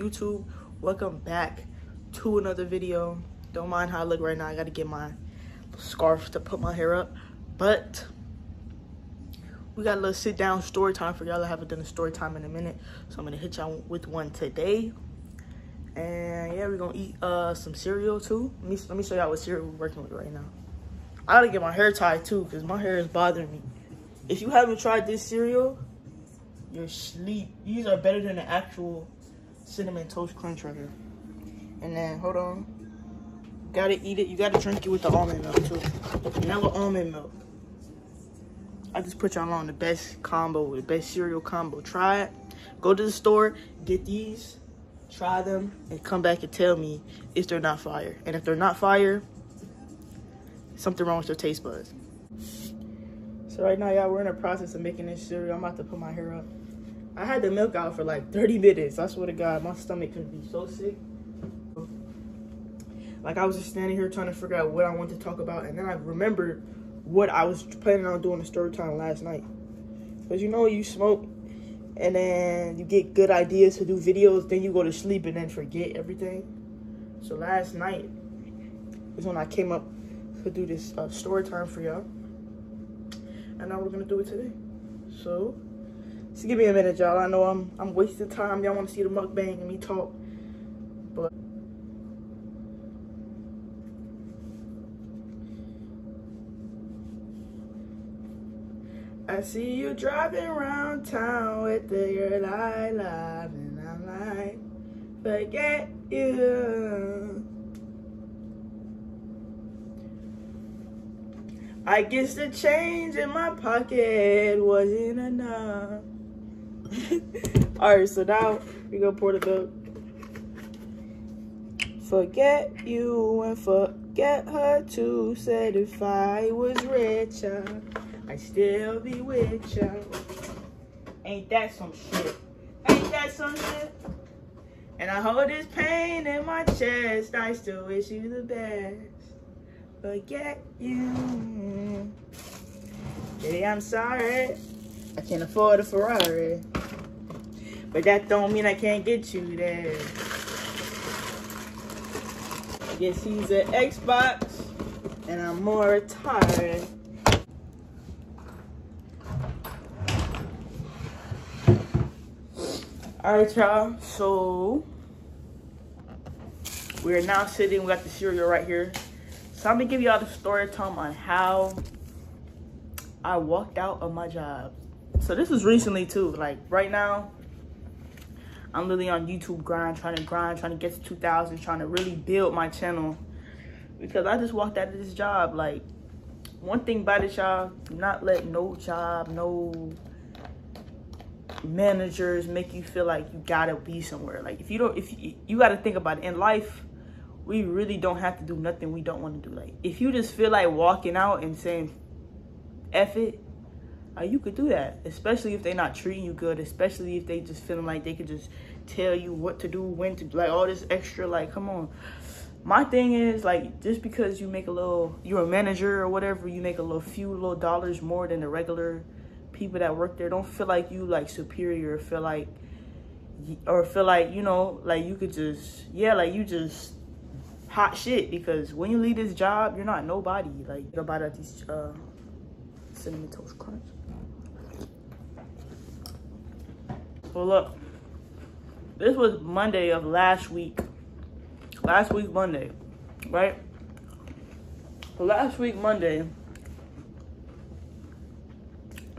YouTube? Welcome back to another video. Don't mind how I look right now. I gotta get my scarf to put my hair up. But we got a little sit down story time for y'all. I haven't done a story time in a minute. So I'm gonna hit y'all with one today. And yeah, we're gonna eat uh some cereal too. Let me let me show y'all what cereal we're working with right now. I gotta get my hair tied too, because my hair is bothering me. If you haven't tried this cereal, you're sleep. These are better than the actual cinnamon toast crunch right here. And then hold on. Gotta eat it. You gotta drink it with the almond milk too. Vanilla almond milk. I just put y'all on the best combo, the best cereal combo. Try it. Go to the store, get these, try them, and come back and tell me if they're not fire. And if they're not fire, something wrong with your taste buds. So right now, y'all, we're in the process of making this cereal. I'm about to put my hair up. I had the milk out for like 30 minutes. I swear to God, my stomach could be so sick. Like I was just standing here trying to figure out what I wanted to talk about, and then I remembered what I was planning on doing the story time last night. Cause you know you smoke, and then you get good ideas to do videos, then you go to sleep and then forget everything. So last night is when I came up to do this uh, story time for y'all, and now we're gonna do it today. So just give me a minute, y'all. I know I'm I'm wasting time. Y'all want to see the mukbang and me talk, but. I see you driving around town with the girl I love, and I'm like, forget you. I guess the change in my pocket wasn't enough. All right, so now we're gonna pour the milk. Forget you and forget her too. Said if I was richer. I'd still be with you. Ain't that some shit? Ain't that some shit? And I hold this pain in my chest. I still wish you the best. Forget you. Baby, I'm sorry. I can't afford a Ferrari. But that don't mean I can't get you there. I guess he's an Xbox. And I'm more Atari. All right, y'all. So we're now sitting. We got the cereal right here. So I'm gonna give y'all the story time on how I walked out of my job. So this was recently too. Like right now, I'm literally on YouTube grind, trying to grind, trying to get to 2,000, trying to really build my channel because I just walked out of this job. Like one thing about it, y'all, do not let no job, no managers make you feel like you gotta be somewhere. Like if you don't, if you, you gotta think about it in life, we really don't have to do nothing we don't want to do. Like if you just feel like walking out and saying, "F it," uh, you could do that. Especially if they're not treating you good. Especially if they just feeling like they could just tell you what to do, when to like all this extra. Like, come on. My thing is like just because you make a little, you're a manager or whatever, you make a little few little dollars more than the regular people that work there don't feel like you like superior feel like or feel like you know like you could just yeah like you just hot shit because when you leave this job you're not nobody like about these uh cinnamon toast crunch well look this was monday of last week last week monday right so last week monday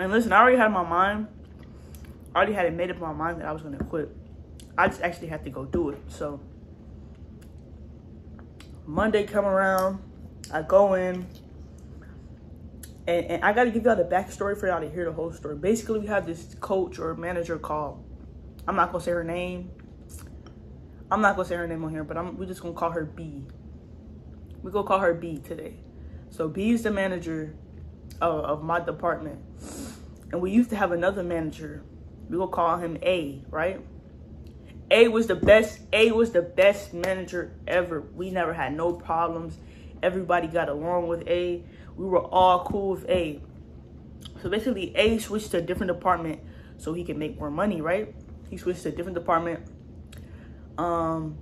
and listen, I already had my mind, I already had it made up in my mind that I was gonna quit. I just actually had to go do it. So Monday come around, I go in, and, and I gotta give y'all the backstory for y'all to hear the whole story. Basically, we have this coach or manager called, I'm not gonna say her name. I'm not gonna say her name on here, but I'm we're just gonna call her B. We're gonna call her B today. So B is the manager of, of my department and we used to have another manager. We will call him A, right? A was the best. A was the best manager ever. We never had no problems. Everybody got along with A. We were all cool with A. So basically, A switched to a different department so he could make more money, right? He switched to a different department. Um,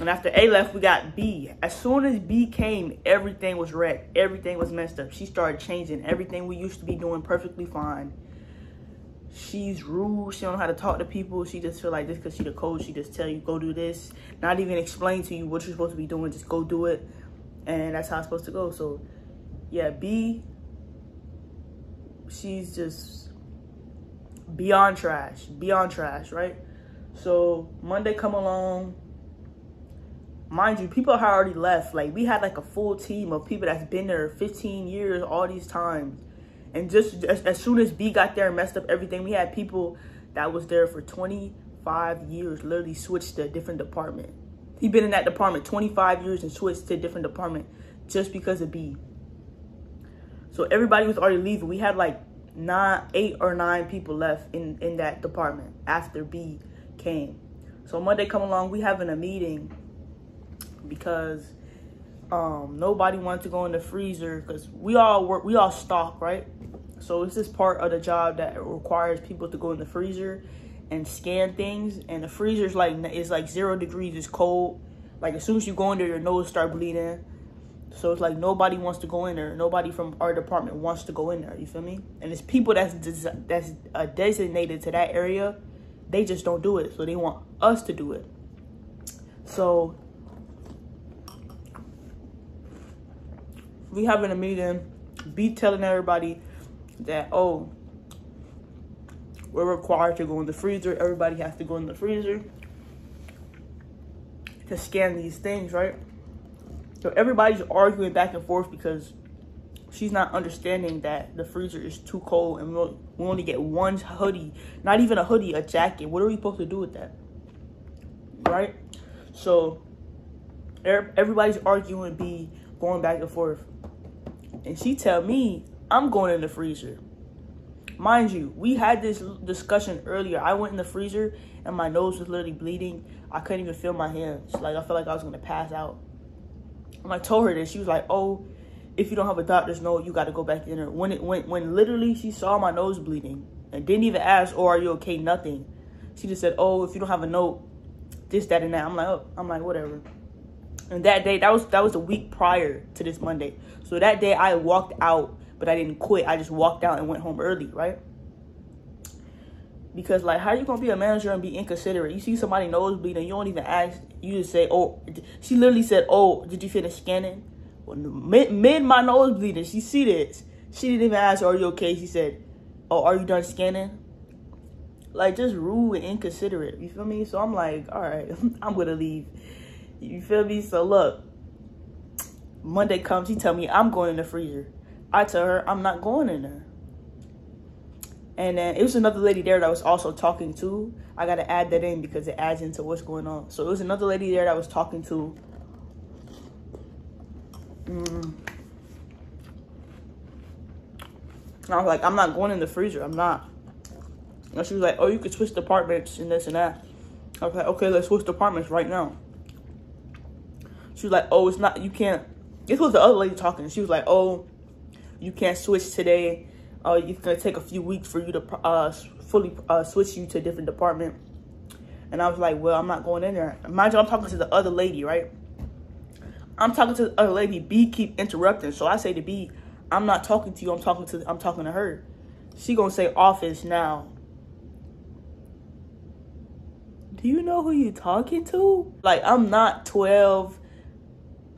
and after A left, we got B. As soon as B came, everything was wrecked. Everything was messed up. She started changing everything we used to be doing perfectly fine. She's rude. She don't know how to talk to people. She just feel like this because she the coach. She just tell you, go do this. Not even explain to you what you're supposed to be doing. Just go do it. And that's how it's supposed to go. So, yeah, B, she's just beyond trash. Beyond trash, right? So, Monday come along mind you, people had already left. Like we had like a full team of people that's been there 15 years, all these times. And just as, as soon as B got there and messed up everything, we had people that was there for 25 years, literally switched to a different department. He been in that department 25 years and switched to a different department just because of B. So everybody was already leaving. We had like nine, eight or nine people left in, in that department after B came. So Monday come along, we having a meeting because um, nobody wanted to go in the freezer because we all work, we all stock, right? So it's this is part of the job that requires people to go in the freezer and scan things. And the freezer's like it's like zero degrees, it's cold. Like as soon as you go in there, your nose start bleeding. So it's like nobody wants to go in there. Nobody from our department wants to go in there. You feel me? And it's people that's that's uh, designated to that area. They just don't do it. So they want us to do it. So we having a meeting, B telling everybody that, oh, we're required to go in the freezer. Everybody has to go in the freezer to scan these things, right? So everybody's arguing back and forth because she's not understanding that the freezer is too cold and we'll, we only get one hoodie, not even a hoodie, a jacket. What are we supposed to do with that? Right? So everybody's arguing, B going back and forth and she tell me I'm going in the freezer. Mind you, we had this discussion earlier. I went in the freezer and my nose was literally bleeding. I couldn't even feel my hands. Like I felt like I was gonna pass out. And I told her this. She was like, "Oh, if you don't have a doctor's note, you got to go back in there." When it when when literally she saw my nose bleeding and didn't even ask, "Oh, are you okay?" Nothing. She just said, "Oh, if you don't have a note, this, that, and that." I'm like, "Oh," I'm like, "Whatever." And that day, that was that was a week prior to this Monday. So that day I walked out, but I didn't quit. I just walked out and went home early, right? Because like, how are you gonna be a manager and be inconsiderate? You see somebody nose bleeding, you don't even ask. You just say, "Oh," she literally said, "Oh, did you finish scanning?" Well, mid, mid my nose bleeding, she see this. She didn't even ask, "Are you okay?" She said, "Oh, are you done scanning?" Like just rude and inconsiderate. You feel me? So I'm like, all right, I'm gonna leave. You feel me? So look, Monday comes, he tell me I'm going in the freezer. I tell her I'm not going in there. And then it was another lady there that was also talking to. I gotta add that in because it adds into what's going on. So it was another lady there that was talking to. Mm. I was like, I'm not going in the freezer. I'm not. And she was like, oh, you could switch departments and this and that. I was like, okay, let's switch departments right now. She was like, oh, it's not, you can't. This was the other lady talking. She was like, oh, you can't switch today. Uh, it's to take a few weeks for you to uh, fully uh, switch you to a different department. And I was like, well, I'm not going in there. Mind you, I'm talking to the other lady, right? I'm talking to the other lady. B keep interrupting. So I say to B, I'm not talking to you. I'm talking to I'm talking to her. She gonna say office now. Do you know who you talking to? Like I'm not 12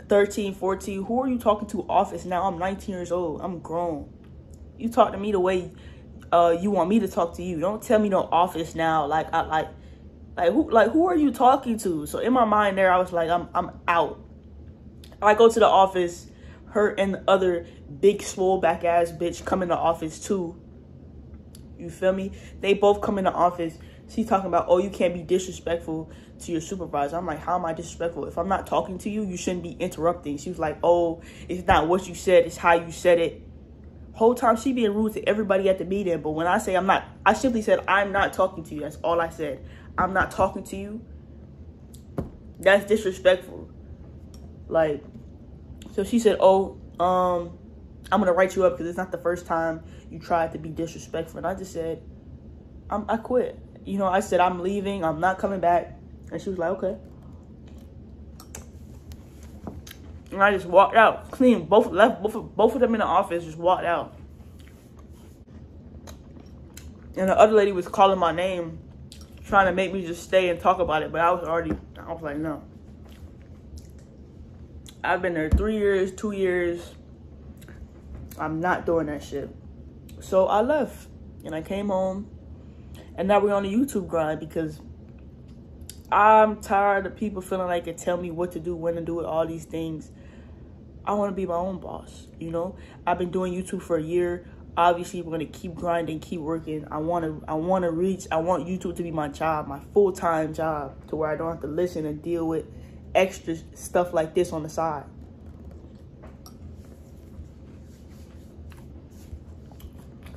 13, 14. Who are you talking to office now? I'm 19 years old. I'm grown. You talk to me the way uh, you want me to talk to you. Don't tell me no office now. Like I like like who like who are you talking to? So in my mind there I was like I'm I'm out. I go to the office, her and the other big swole back ass bitch come in the office too. You feel me? They both come in the office. She's talking about, oh, you can't be disrespectful to your supervisor. I'm like, how am I disrespectful? If I'm not talking to you, you shouldn't be interrupting. She was like, oh, it's not what you said, it's how you said it. Whole time she being rude to everybody at the meeting, but when I say I'm not, I simply said I'm not talking to you. That's all I said. I'm not talking to you. That's disrespectful. Like, so she said, oh, um, I'm gonna write you up because it's not the first time you tried to be disrespectful. And I just said, I'm, I quit you know, I said, I'm leaving. I'm not coming back. And she was like, okay. And I just walked out, clean, both left both of, both of them in the office, just walked out. And the other lady was calling my name, trying to make me just stay and talk about it, but I was already, I was like, no. I've been there three years, two years. I'm not doing that shit. So I left and I came home and now we're on the YouTube grind because I'm tired of people feeling like they tell me what to do, when to do it, all these things. I want to be my own boss, you know? I've been doing YouTube for a year. Obviously, we're going to keep grinding, keep working. I want to I want to reach I want YouTube to be my job, my full-time job to where I don't have to listen and deal with extra stuff like this on the side.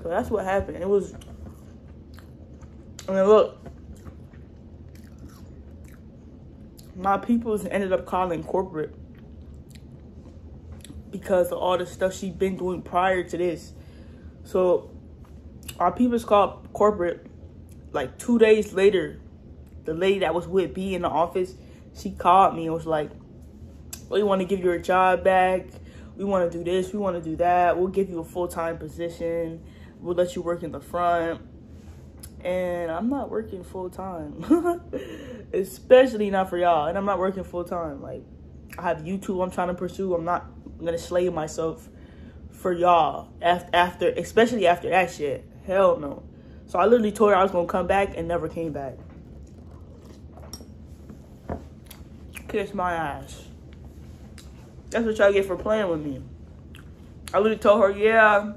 So that's what happened. It was I mean, look, my peoples ended up calling corporate because of all the stuff she'd been doing prior to this. So our peoples called corporate like two days later. The lady that was with B in the office, she called me and was like, we want to give you a job back. We want to do this. We want to do that. We'll give you a full-time position. We'll let you work in the front and I'm not working full time, especially not for y'all. And I'm not working full time. Like I have YouTube I'm trying to pursue. I'm not gonna slay myself for y'all after, after, especially after that shit. Hell no. So I literally told her I was gonna come back and never came back. Kiss my ass. That's what y'all get for playing with me. I literally told her, yeah,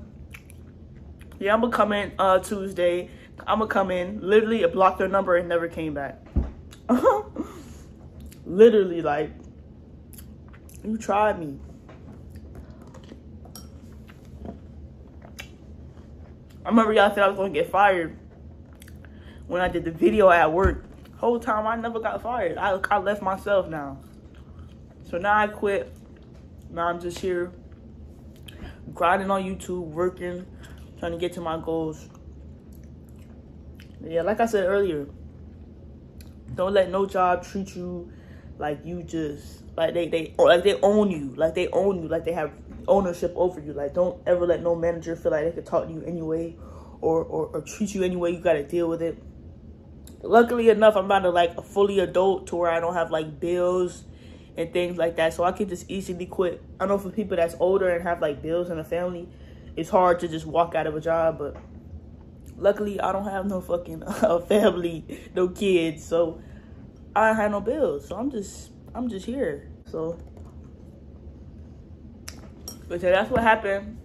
yeah, I'm gonna come in uh, Tuesday I'm gonna come in, literally it blocked their number and never came back. literally, like, you tried me. I remember y'all said I was gonna get fired when I did the video at work. Whole time I never got fired. I, I left myself now. So now I quit. Now I'm just here grinding on YouTube, working, trying to get to my goals. Yeah, like I said earlier, don't let no job treat you like you just like they they like they own you, like they own you, like they have ownership over you. Like don't ever let no manager feel like they could talk to you anyway or or, or treat you anyway. You got to deal with it. Luckily enough, I'm about to like a fully adult to where I don't have like bills and things like that, so I can just easily quit. I know for people that's older and have like bills and a family, it's hard to just walk out of a job, but Luckily, I don't have no fucking uh, family, no kids, so I have no bills. So I'm just, I'm just here. So, but yeah, that's what happened.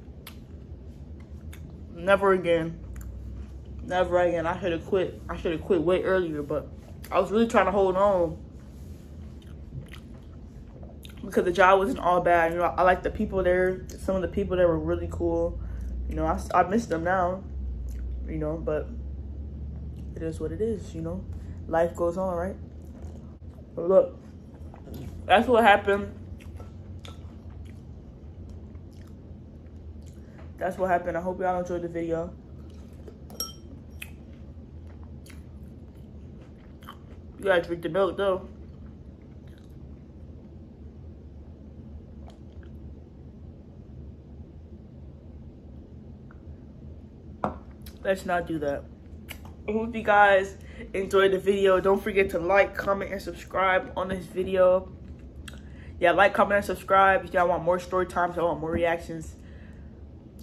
Never again. Never again. I should have quit. I should have quit way earlier, but I was really trying to hold on because the job wasn't all bad. You know, I like the people there. Some of the people there were really cool. You know, I, I miss them now you know, but it is what it is, you know. Life goes on, right? But look, that's what happened. That's what happened. I hope y'all enjoyed the video. You gotta drink the milk though. Let's not do that. I hope you guys enjoyed the video. Don't forget to like, comment, and subscribe on this video. Yeah, like, comment, and subscribe. If y'all want more story times, I want more reactions,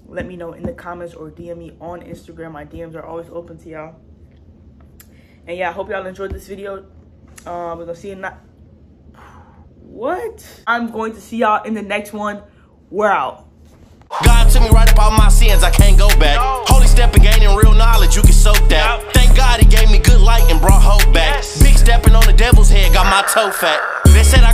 let me know in the comments or DM me on Instagram. My DMs are always open to y'all. And yeah, I hope y'all enjoyed this video. Um, we're gonna see you not. What? I'm going to see y'all in the next one. We're out. God took me right up out my sins, I can't go back. Holy step and gaining real knowledge, you can soak that. Thank God he gave me good light and brought hope back. Big stepping on the devil's head, got my toe fat. They said I